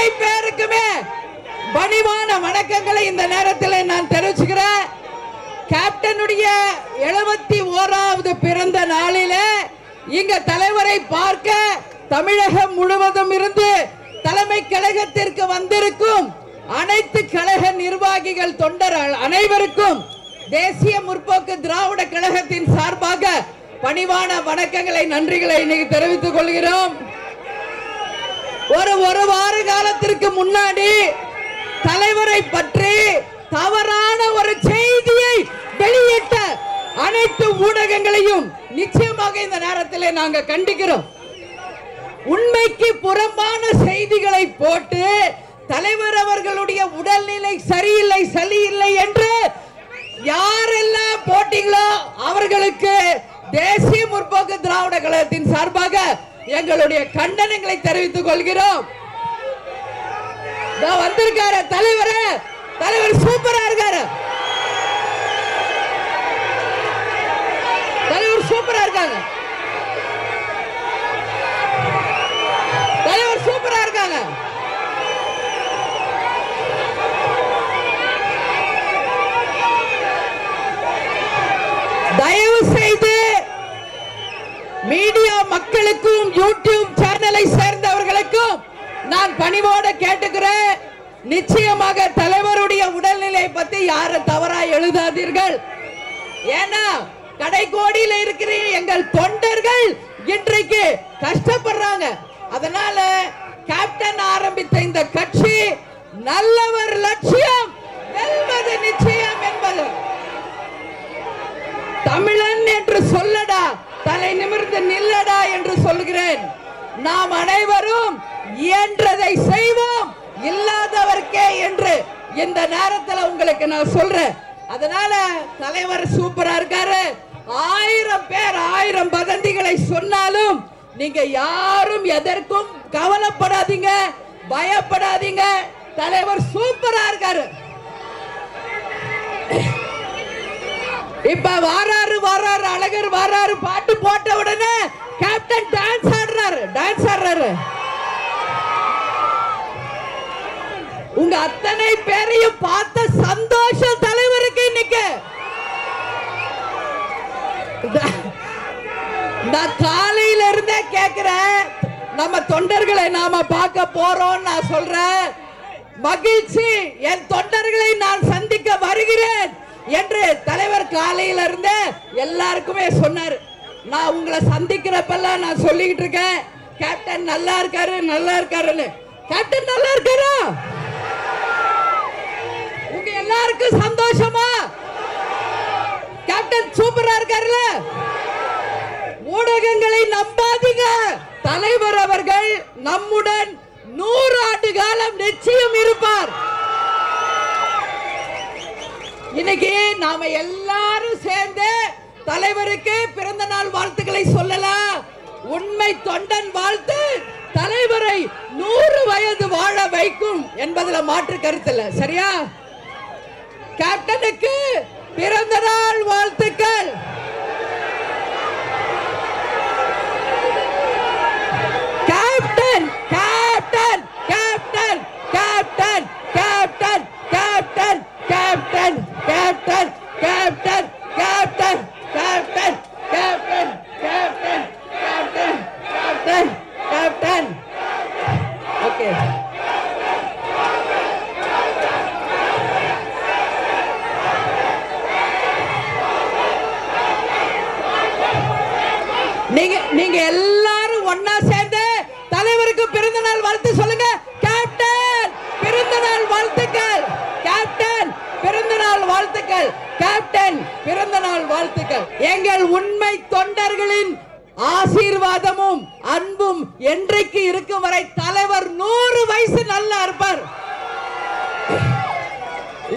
அத்தனை பேருக்குமே பணிவான வணக்கங்களை இந்த நேரத்தில் நான் தெரிவிச்சுக்கிறேன். கேப்டனுடைய எழுபத்தி ஓராவது பிறந்த நாளில இங்க தலைவரை பார்க்க தமிழகம் முழுவதும் இருந்து தலைமை கழகத்திற்கு வந்திருக்கும் அனைத்து கழக நிர்வாகிகள் தொண்டர் அனைவருக்கும் தேசிய முற்போக்கு திராவிட கழகத்தின் சார்பாக பணிவான வணக்கங்களை நன்றிகளை இன்னைக்கு தெரிவித்துக் கொள்கிறோம். ஒரு ஒரு வார காலத்திற்கு முன்னாடி தலைவரை பற்றி தவறான ஒரு செய்தியை வெளியிட்ட அனைத்து ஊடகங்களையும் நிச்சயமாக இந்த நேரத்தில் நாங்க கண்டிக்கிறோம். உண்மைக்கு புறம்பான செய்திகளை போட்டு தலைவர் அவர்களுடைய உடல்நிலை சரியில்லை சரியில்லை என்று யாரெல்லாம் போட்டீங்களோ அவர்களுக்கு தேசிய முற்போக்கு திராவிட கழகத்தின் சார்பாக எங்களுடைய கண்டனங்களை தெரிவித்துக் கொள்கிறோம். இதோ வந்திருக்காரு தலைவர். தலைவர் சூப்பரா இருக்காரு. தலைவர் சூப்பரா இருக்காங்க. தலைவர் சூப்பரா இருக்காங்க. பணிவோட கேட்டுக்கிறேன். நிச்சயமாக தலைவருடைய உடல்நிலை பத்தி யாரும் தவறா எழுதாதீர்கள். ஏன்னா கடைக்கோடியில இருக்கிற எங்கள் தொண்டர்கள் இன்றைக்கு கஷ்டப்படுறாங்க. அதனால கேப்டன் ஆரம்பித்த இந்த கட்சி நல்லவர் லட்சியம் வெல்வது நிச்சயம் என்பது. தமிழன் என்று சொல்லடா தலை நிமிர்ந்து நில்லடா என்று சொல்கிறேன். நாம் அனைவரும் இயன்றதை செய்வோம் இல்லாதவர்க்கே என்று. இந்த நேரத்தில் உங்களுக்கு நான் சொல்றேன். அதனால தலைவர் சூப்பரா இருக்காரு. ஆயிரம் பேர் ஆயிரம் வதந்திகளை சொன்னாலும் நீங்க யாரும் எதற்கும் கவலைப்படாதீங்க பயப்படாதீங்க. தலைவர் சூப்பரா இருக்காரு. இப்ப வாராரு வாராரு அழகர் வாராரு பாட்டு போட்ட உடனே கேப்டன் டான்ஸ் ஆடுறாரு டான்ஸ் ஆடுறாரு. உங்க அத்தனை பேரையும் பார்த்த சந்தோஷம் தலைவருக்கு இன்னைக்கு. நான்- நான் காலையில இருந்தே கேக்குறேன். நம்ம தொண்டர்களை நாம பார்க்க போறோம் நான் சொல்றேன். மகிழ்ச்சி என் தொண்டர்களை நான் சந்திக்க வருகிறேன் என்று தலைவர் காலையில இருந்தே எல்லாருக்குமே சொன்னார். நான் உங்களை சந்திக்கிறப்பெல்லாம் நான் சொல்லிக்கிட்டு இருக்கேன். கேப்டன் நல்லா இருக்காரு நல்லா இருக்காருன்னு. கேப்டன் நல்லா இருக்காரா? உங்க எல்லாருக்கும் சந்தோஷமா? கேப்டன் சூப்பரா இருக்காருல்ல? ஊடகங்களை நம்பாதீங்க. தலைவர் அவர்கள் நம்முடன் நூறு ஆண்டு காலம் நிச்சயம் இருப்பார். இன்னைக்கு நாம எல்லாரும் சேர்ந்து தலைவருக்கு பிறந்த நாள் வாழ்த்துக்களை சொல்லலாம் உண்மை தொண்டன் வாழ்த்து தலைவரை நூறு வயது வாழ வைக்கும் என்பதுல மாற்று கருத்து சரியா? கேப்டனுக்கு பிறந்த நாள் வாழ்த்துக்கள். வாழ்த்துக்கள் கேப்டன் பிறந்த நாள் வாழ்த்துக்கள். எங்கள் உண்மை தொண்டர்களின் ஆசீர்வாதமும் அன்பும் என்றைக்கு இருக்கும் வரை தலைவர் நூறு வயசு நல்லா இருப்பார்.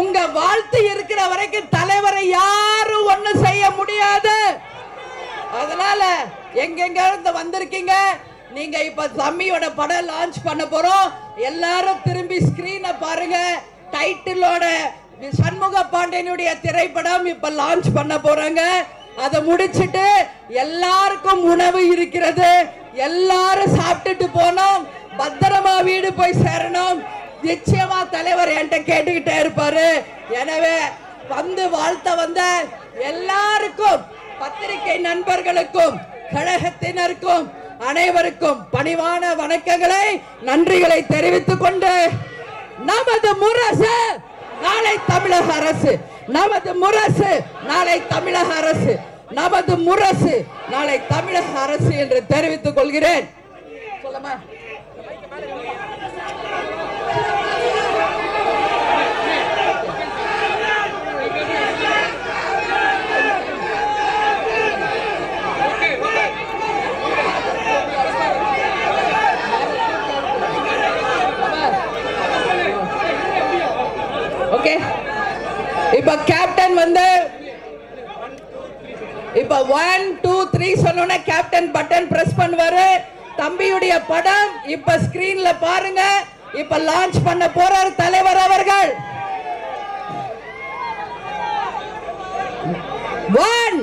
உங்க வாழ்த்து இருக்கிற வரைக்கும் தலைவரை யாரும் ஒண்ணு செய்ய முடியாது. அதனால எங்கெங்க இருந்து வந்திருக்கீங்க? நீங்க இப்ப தம்மியோட படம் லான்ச் பண்ண போறோம். எல்லாரும் திரும்பி ஸ்கிரீனை பாருங்க. டைட்டிலோட சண்முக பாண்டியனுடைய திரைப்படம் இப்ப லான்ச் பண்ண போறாங்க. அதை முடிச்சிட்டு எல்லாருக்கும் உணவு இருக்கிறது. எல்லாரும் சாப்பிட்டுட்டு போனோம். பத்திரமா வீடு போய் சேரணும். நிச்சயமா தலைவர் என்கிட்ட கேட்டுக்கிட்டே இருப்பாரு. எனவே வந்து வாழ்த்த வந்த எல்லாருக்கும் பத்திரிகை நண்பர்களுக்கும் கழகத்தினருக்கும் அனைவருக்கும் பணிவான வணக்கங்களை நன்றிகளை தெரிவித்துக் கொண்டு நமது முரசு நாளை தமிழக அரசு நமது முரசு நாளை தமிழக அரசு நமது முரசு நாளை தமிழக அரசு என்று தெரிவித்துக் கொள்கிறேன். சொல்லமா ஓகே இப்ப கேப்டன் வந்து இப்ப one two three captain button press பண்ணுவாரு. தம்பியுடைய படம் இப்ப ஸ்கிரீன்ல பாருங்க. இப்ப லான்ச் பண்ண போறார் தலைவர் அவர்கள். ஒன்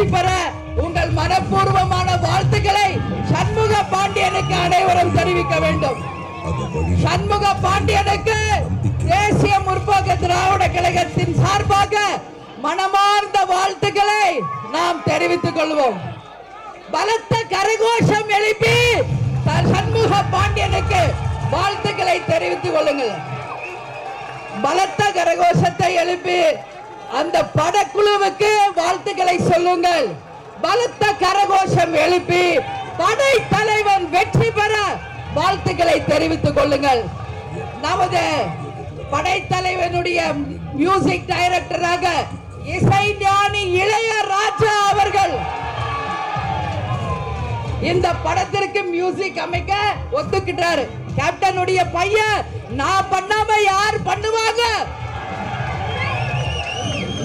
வெற்றி பெற உங்கள் மனப்பூர்வமான வாழ்த்துக்களை சண்முக பாண்டியனுக்கு அனைவரும் தெரிவிக்க வேண்டும். சண்முக பாண்டியனுக்கு தேசிய முற்போக்கு திராவிட கழகத்தின் சார்பாக மனமார்ந்த வாழ்த்துக்களை நாம் தெரிவித்துக் கொள்வோம். பலத்த கரகோஷம் எழுப்பி சண்முக பாண்டியனுக்கு வாழ்த்துக்களை தெரிவித்துக் கொள்ளுங்கள். பலத்த கரகோஷத்தை எழுப்பி அந்த படக்குழுவுக்கு வாழ்த்துக்களை சொல்லுங்கள். பலத்த கரகோஷம் எழுப்பி படை தலைவன் வெற்றி பெற வாழ்த்துக்களை தெரிவித்துக் கொள்ளுங்கள். நமது படைத்தலைவனுடைய மியூசிக் டைரக்டராக இசை ஞானி இளையராஜா அவர்கள். இந்த படத்திற்கு மியூசிக் அமைக்க ஒத்துக்கிட்டாரு. கேப்டனுடைய பையன் நான் பண்ணாம யார் பண்ணுவாங்க?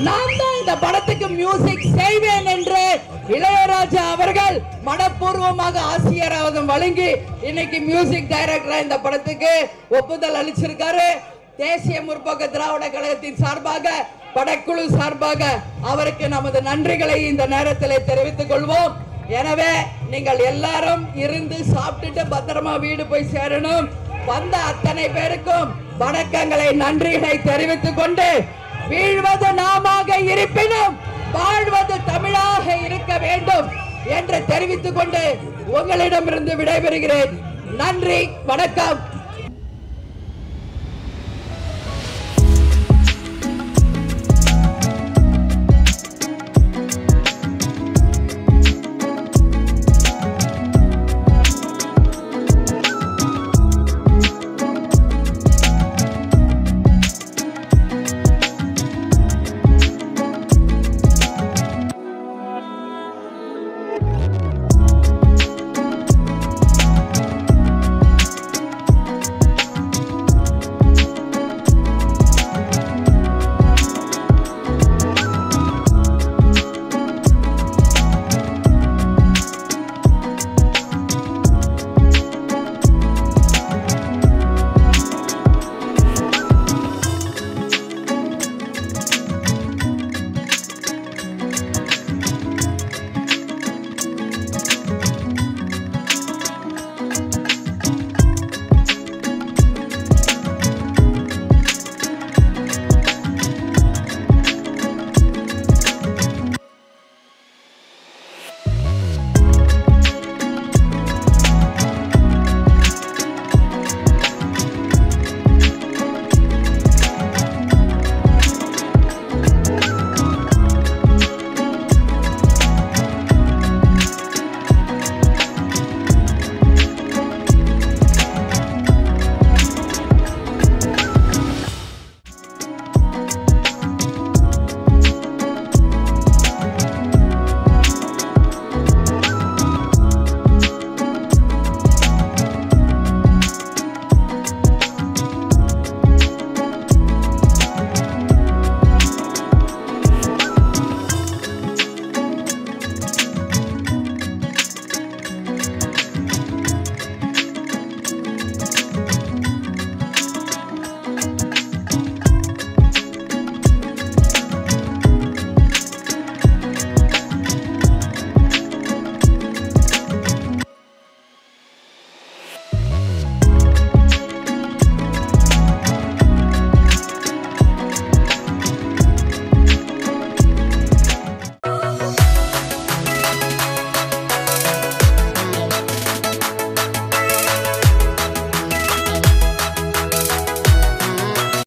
நான் தான் இந்த படத்துக்கு மியூசிக் செய்வேன் என்று இளையராஜா அவர்கள் மனப்பூர்வமாக ஆசிரியராவதம் வழங்கி இன்னைக்கு மியூசிக் டைரக்டரா இந்த படத்துக்கு ஒப்புதல் அளிச்சிருக்காரு. தேசிய முற்போக்கு திராவிட கழகத்தின் சார்பாக படக்குழு சார்பாக அவருக்கு நமது நன்றிகளை இந்த நேரத்தில் தெரிவித்துக் கொள்வோம். எனவே நீங்கள் எல்லாரும் இருந்து சாப்பிட்டுட்டு பத்திரமா வீடு போய் சேரணும். வந்த அத்தனை பேருக்கும் வணக்கங்களை நன்றிகளை தெரிவித்துக் கொண்டு வீழ்வது நாமாக இருப்பினும் வாழ்வது தமிழாக இருக்க வேண்டும் என்று தெரிவித்துக் கொண்டு உங்களிடமிருந்து விடைபெறுகிறேன். நன்றி வணக்கம்.